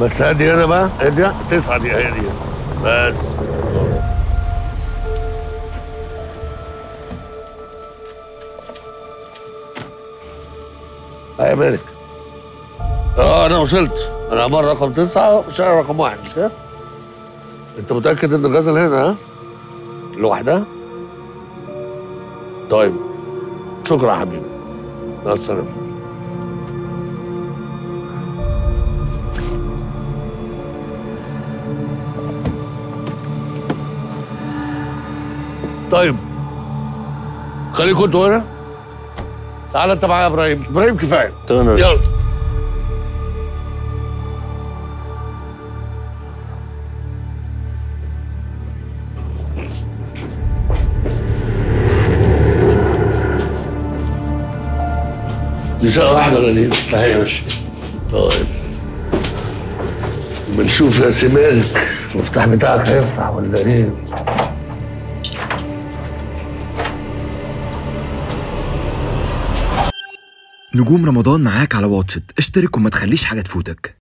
بس هادي هنا بقى؟ هادي تسعة دي هي دي. بس. يا مالك؟ آه أنا وصلت. أنا عمار رقم تسعة وشارع رقم واحد مش كده؟ أنت متأكد إن الغزل هنا ها؟ لوحدها؟ طيب. شكرا يا حبيبي. مع السلامة. طيب. خليكم أنتوا هنا تعال انت معايا يا إبراهيم. إبراهيم كفاية. تمام يلا. دي شقة واحدة ولا دي؟ لا يا باشا. طيب. بنشوف يا سمالك المفتاح بتاعك هيفتح ولا إيه؟ نجوم رمضان معاك على واتشت. اشترك وما تخليش حاجة تفوتك.